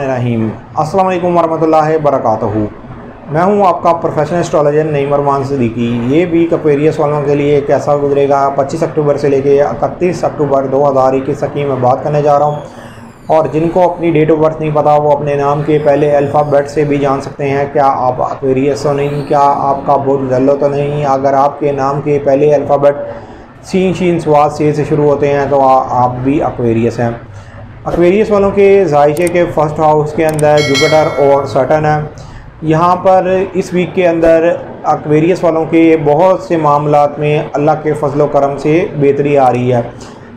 रहीम अस्सलाम वालेकुम वरहमतुल्लाहि मैं हूँ आपका प्रोफेशनल एस्ट्रोलॉजर नईम अरमान सदीकी ये वीक एक्वेरियस वालों के लिए कैसा गुजरेगा 25 अक्टूबर से लेके 31 अक्टूबर 2021 तक की मैं बात करने जा रहा हूँ। और जिनको अपनी डेट ऑफ़ बर्थ नहीं पता वो अपने नाम के पहले अल्फ़ाबेट से भी जान सकते हैं क्या आप एक्वेरियस तो नहीं क्या आपका बुर जल्लो तो नहीं? अगर आपके नाम के पहले अल्फ़ाबेट सीन शीन स्वाद से शुरू होते हैं तो आ, आप भी अक्वेरियस हैं। एक्वेरियस वालों के जायचे के फ़र्स्ट हाउस के अंदर जुपिटर और सटन है। यहाँ पर इस वीक के अंदर एक्वेरियस वालों के बहुत से मामला में अल्लाह के फजल करम से बेहतरी आ रही है।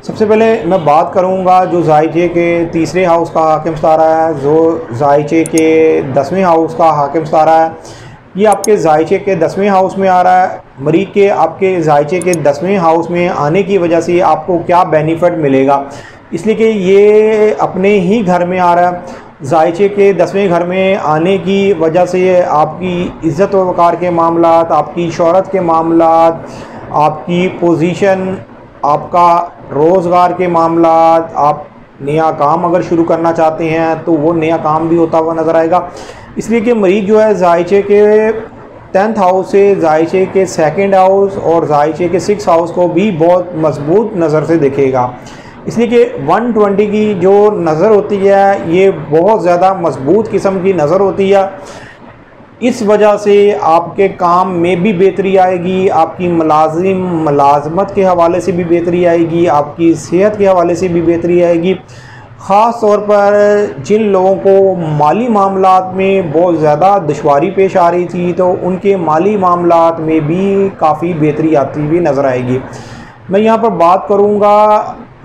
सबसे पहले मैं बात करूँगा जो जायचे के तीसरे हाउस का हाकिम सतारा है, जो जायचे के दसवें हाउस का हाकिम सतारा है। ये आपके जायचे के दसवें हाउस में आ रहा है। मरीज़ के आपके जायचे के दसवें हाउस में आने की वजह से आपको क्या बेनिफिट मिलेगा? इसलिए कि ये अपने ही घर में आ रहा है। जायचे के दसवें घर में आने की वजह से आपकी इज़्ज़त वकार के मामला आपकी शहरत के मामला आपकी पोजीशन, आपका रोज़गार के मामला आप नया काम अगर शुरू करना चाहते हैं तो वो नया काम भी होता हुआ नज़र आएगा। इसलिए कि मरीज़ जो है जायचे के टेंथ हाउस से जायचे के सेकंड हाउस और जायचे के सिक्स हाउस को भी बहुत मज़बूत नज़र से देखेगा। इसलिए कि 120 की जो नज़र होती है, ये बहुत ज़्यादा मज़बूत किस्म की नज़र होती है। इस वजह से आपके काम में भी बेहतरी आएगी, आपकी मलाजिम, मलाजमत के हवाले से भी बेहतरी आएगी, आपकी सेहत के हवाले से भी बेहतरी आएगी। ख़ास तौर पर जिन लोगों को माली मामला में बहुत ज़्यादा दुशारी पेश आ रही थी तो उनके माली मामला में भी काफ़ी बेहतरी आती हुई नज़र आएगी। मैं यहाँ पर बात करूँगा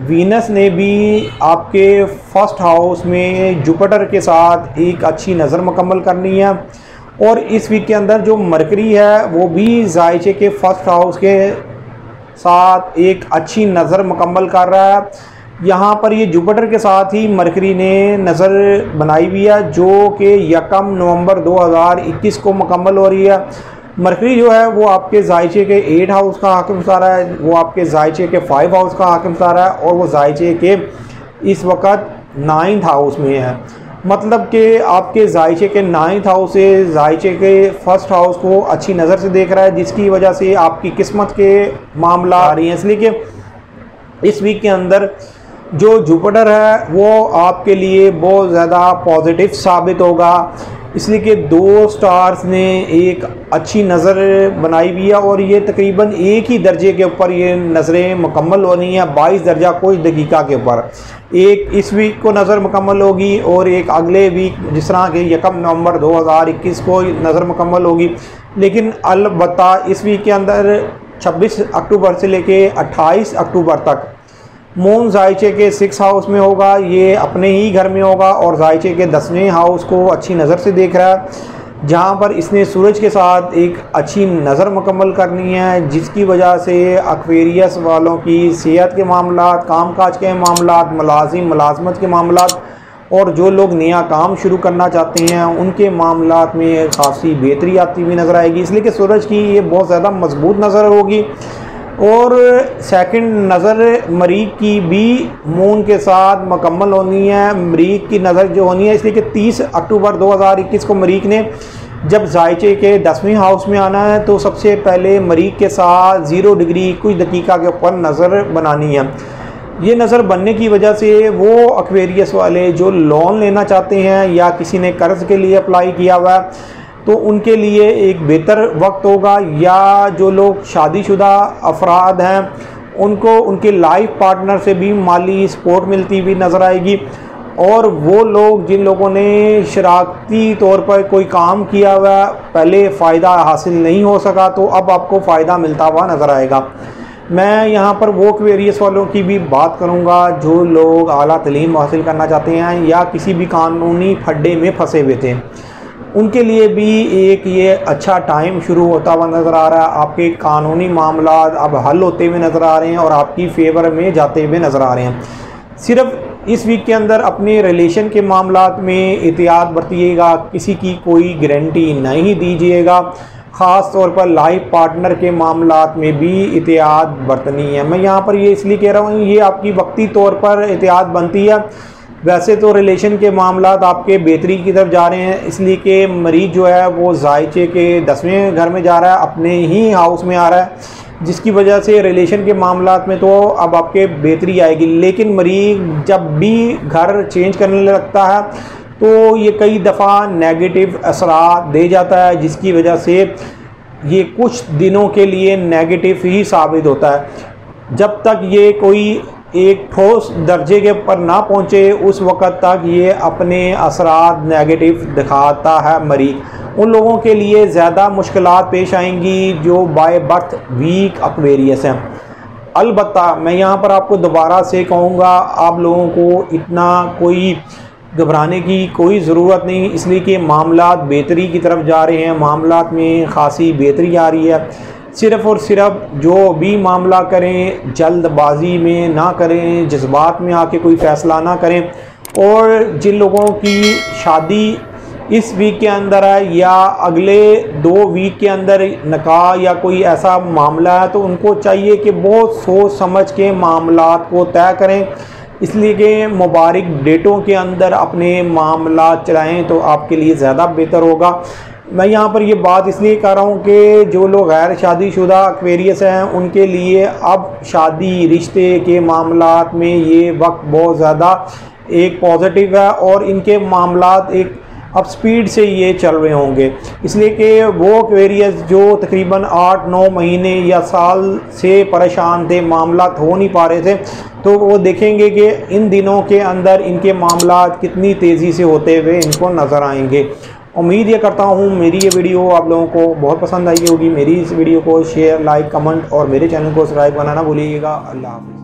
वीनस ने भी आपके फ़र्स्ट हाउस में जुपिटर के साथ एक अच्छी नज़र मुकम्मल करनी है। और इस वीक के अंदर जो मरकरी है, वो भी जायचे के फ़र्स्ट हाउस के साथ एक अच्छी नज़र मुकम्मल कर रहा है। यहाँ पर ये जुपिटर के साथ ही मरकरी ने नज़र बनाई हुई है, जो कि यकम नवंबर 2021 को मुकम्मल हो रही है। मरकरी जो है, वो आपके जायचे के एट हाउस का हाकिम सारा है, वो आपके जायचे के फाइव हाउस का हाकिम सारा है, और वो जायचे के इस वक्त नाइन्थ हाउस में है। मतलब कि आपके जायचे के नाइन्थ हाउस से जायचे के फ़र्स्ट हाउस को अच्छी नज़र से देख रहा है, जिसकी वजह से आपकी किस्मत के मामला आ रही हैं। इसलिए कि इस वीक के अंदर जो जुपिटर है, वो आपके लिए बहुत ज़्यादा पॉजिटिव साबित होगा। इसलिए कि दो स्टार्स ने एक अच्छी नज़र बनाई हुई है और ये तकरीबन एक ही दर्जे के ऊपर ये नज़रें मुकम्मल होनी है, बाईस दर्जा कुछ दकीका के ऊपर। एक इस वीक को नज़र मुकम्मल होगी और एक अगले वीक जिस तरह के यकम नवंबर 2021 को नज़र मुकम्मल होगी। लेकिन अलबत् इस वीक के अंदर 26 अक्टूबर से लेके 28 अक्टूबर तक मून जायचे के सिक्स हाउस में होगा, ये अपने ही घर में होगा और जायचे के दसवें हाउस को अच्छी नज़र से देख रहा है, जहाँ पर इसने सूरज के साथ एक अच्छी नज़र मुकम्मल करनी है, जिसकी वजह से अक्वेरियस वालों की सेहत के मामला काम काज के मामला मुलाजिम, मुलाजमत के मामला और जो लोग नया काम शुरू करना चाहते हैं, उनके मामला में खासी बेहतरी आती हुई नज़र आएगी। इसलिए कि सूरज की ये बहुत ज़्यादा मज़बूत नज़र होगी। और सेकंड नज़र मरीक की भी मून के साथ मकम्मल होनी है। मरीक की नज़र जो होनी है, इसलिए कि 30 अक्टूबर 2021 को मरीक ने जब जायचे के दसवीं हाउस में आना है तो सबसे पहले मरीक के साथ ज़ीरो डिग्री कुछ दकीका के ऊपर नज़र बनानी है। ये नज़र बनने की वजह से वो अक्वेरियस वाले जो लोन लेना चाहते हैं या किसी ने कर्ज़ के लिए अप्लाई किया हुआ है तो उनके लिए एक बेहतर वक्त होगा। या जो लोग शादीशुदा अफराद हैं, उनको, उनके लाइफ पार्टनर से भी माली सपोर्ट मिलती हुई नज़र आएगी। और वो लोग जिन लोगों ने शरारती तौर पर कोई काम किया हुआ, पहले फ़ायदा हासिल नहीं हो सका तो अब आपको फ़ायदा मिलता हुआ नज़र आएगा। मैं यहाँ पर वो क्वेरियस वालों की भी बात करूँगा, जो लोग अली तलीम हासिल करना चाहते हैं या किसी भी कानूनी फड्डे में फंसे हुए थे। उनके लिए भी एक ये अच्छा टाइम शुरू होता हुआ नज़र आ रहा है। आपके कानूनी मामला अब हल होते हुए नज़र आ रहे हैं और आपकी फेवर में जाते हुए नज़र आ रहे हैं। सिर्फ़ इस वीक के अंदर अपने रिलेशन के मामला में एहतियात बरतिएगा, किसी की कोई गारंटी नहीं दीजिएगा। ख़ास तौर पर लाइफ पार्टनर के मामला में भी एहतियात बरतनी है। मैं यहाँ पर ये इसलिए कह रहा हूँ, ये आपकी वक्ती तौर पर एहतियात बनती है वैसे तो रिलेशन के मामला आपके बेहतरी की तरफ़ जा रहे हैं, इसलिए कि मरीज़ जो है वो जायचे के दसवें घर में जा रहा है, अपने ही हाउस में आ रहा है, जिसकी वजह से रिलेशन के मामला में तो अब आपके बेहतरी आएगी। लेकिन मरीज़ जब भी घर चेंज करने लगता है तो ये कई दफ़ा नेगेटिव असरा दे जाता है, जिसकी वजह से ये कुछ दिनों के लिए नेगेटिव ही साबित होता है। जब तक ये कोई एक ठोस दर्जे के पर ना पहुँचे उस वक़्त तक ये अपने असरात नेगेटिव दिखाता है मरीज़ उन लोगों के लिए ज़्यादा मुश्किल पेश आएँगी जो बाय बर्थ वीक अक्वेरियस हैं। अलबत् मैं यहाँ पर आपको दोबारा से कहूँगा, आप लोगों को इतना कोई घबराने की कोई ज़रूरत नहीं, इसलिए कि मामला बेहतरी की तरफ़ जा रहे हैं। मामला में ख़ासी बेहतरी आ रही है। सिर्फ़ और सिर्फ़ जो भी मामला करें, जल्दबाजी में ना करें, जज्बात में आके कोई फ़ैसला ना करें, और जिन लोगों की शादी इस वीक के अंदर है या अगले दो वीक के अंदर नकाह या कोई ऐसा मामला है तो उनको चाहिए कि बहुत सोच समझ के मामला को तय करें। इसलिए कि मुबारक डेटों के अंदर अपने मामला चलाएँ तो आपके लिए ज़्यादा बेहतर होगा। मैं यहाँ पर ये बात इसलिए कर रहा हूँ कि जो लोग गैर शादीशुदा एक्वेरियस हैं, उनके लिए अब शादी, रिश्ते के मामला में ये वक्त बहुत ज़्यादा एक पॉजिटिव है और इनके मामला एक अब स्पीड से ये चल रहे होंगे। इसलिए कि वो एक्वेरियस जो तकरीबन आठ, नौ महीने या साल से परेशान थे मामला हो नहीं पा रहे थे तो वो देखेंगे कि इन दिनों के अंदर इनके मामला कितनी तेज़ी से होते हुए इनको नज़र आएँगे। उम्मीद ये करता हूँ मेरी ये वीडियो आप लोगों को बहुत पसंद आई होगी। मेरी इस वीडियो को शेयर लाइक कमेंट और मेरे चैनल को सब्सक्राइब करना ना भूलिएगा। अल्लाह हाफ़